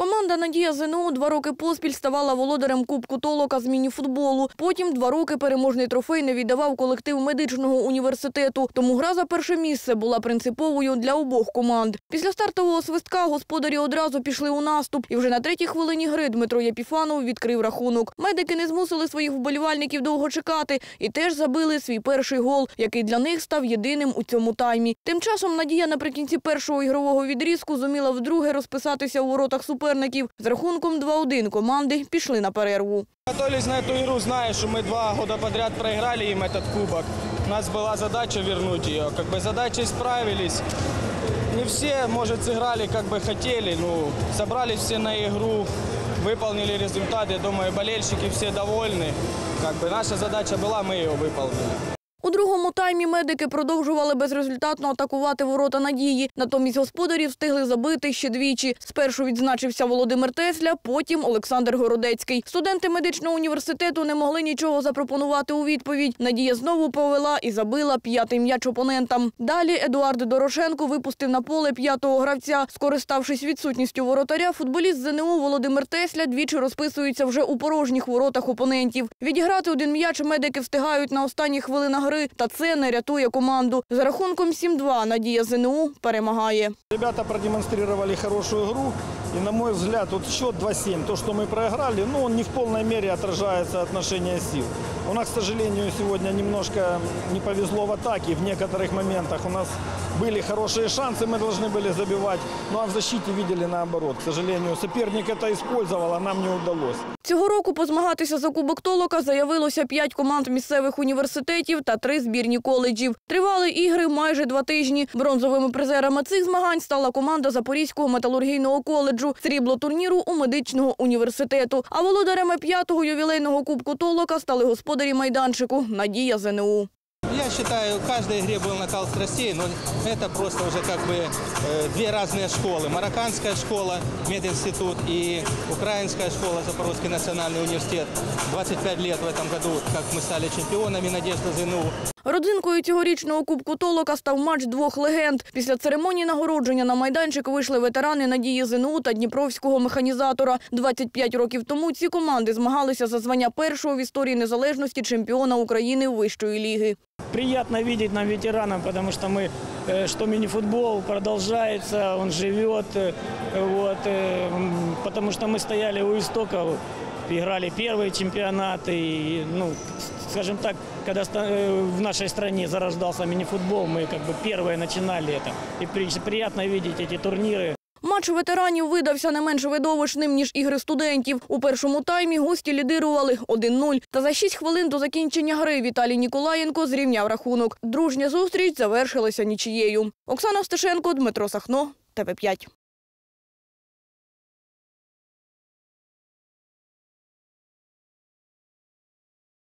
Команда Надія ЗНО два роки поспіль ставала володарем Кубку Толока з мініфутболу. Потім два роки переможний трофей не віддавав колектив медичного університету. Тому гра за перше місце була принциповою для обох команд. Після стартового свистка господарі одразу пішли у наступ. І вже на третій хвилині гри Дмитро Єпіфанов відкрив рахунок. Медики не змусили своїх вболівальників довго чекати і теж забили свій перший гол, який для них став єдиним у цьому таймі. Тим часом Надія наприкінці першого ігрового відрізку зуміла вдруге розписатися у воротах суперників. З рахунком 2-1 команди пішли на перерву. Готовились на эту игру, зная, что мы два года подряд проиграли им этот кубок. У нас была задача вернуть ее. Как бы задачей справились. Не все, может, сыграли, как бы хотели. Ну, собрались все на игру, выполнили результат. Я думаю, болельщики все довольны. Как бы наша задача была, мы ее выполнили. У другому таймі медики продовжували безрезультатно атакувати ворота надії. Натомість господарі встигли забити ще двічі. Спершу відзначився Володимир Тесля, потім Олександр Городецький. Студенти медичного університету не могли нічого запропонувати у відповідь. Надія знову повела і забила п'ятий м'яч опонентам. Далі Едуард Дорошенко випустив на поле п'ятого гравця. Скориставшись відсутністю воротаря, футболіст ЗНУ Володимир Тесля двічі розписується вже у порожніх воротах опонентів. Відіграти один м'яч медики встигають на останніх хвилинах гри, та це не рятує команду. За рахунком 7-2 Надія ЗНУ перемагає. Ребята продемонстрировали хорошую игру. И, на мой взгляд, вот счет 2-7, то, что мы проиграли, ну, он не в полной мере отражается отношение сил. У нас, к сожалению, сегодня немножко не повезло в атаке. В некоторых моментах у нас были хорошие шансы, мы должны были забивать. Ну, а в защите видели наоборот. К сожалению, соперник это использовал, а нам не удалось. Цього року позмагатися за Кубок Толока заявилося п'ять команд місцевих університетів та три збірні коледжів. Тривали ігри майже два тижні. Бронзовими призерами цих змагань стала команда Запорізького металургійного коледжу, срібло турніру у медичного університету. А володарями п'ятого ювілейного Кубку Толока стали господарі майданчику Надія ЗНУ. Я считаю, в каждой игре был накал страстей, но это просто уже как бы э, две разные школы. Марокканская школа, мединститут и украинская школа, Запорожский национальный университет. 25 лет в этом году, как мы стали чемпионами Надежда ЗНУ. Родзинкою цьогорічного Кубку Толока став матч двох легенд. Після церемонії нагородження на майданчик вийшли ветерани Надії ЗНУ та Дніпровського механізатора. 25 років тому ці команди змагалися за звання першого в історії незалежності чемпіона України вищої ліги. Приятно видеть нам ветеранам, потому что мы, э, что мини-футбол продолжается, он живет, э, вот, э, м, потому что мы стояли у истоков, играли первые чемпионаты, и, ну, скажем так, когда ста- э, в нашей стране зарождался мини-футбол, мы как бы первые начинали это. И при- приятно видеть эти турниры. Матч ветеранів видався не менш видовищним, ніж ігри студентів. У першому таймі гості лідирували 1-0. Та за 6 хвилин до закінчення гри Віталій Ніколаєнко зрівняв рахунок. Дружня зустріч завершилася нічією. Оксана Стешенко, Дмитро Сахно, ТВ5.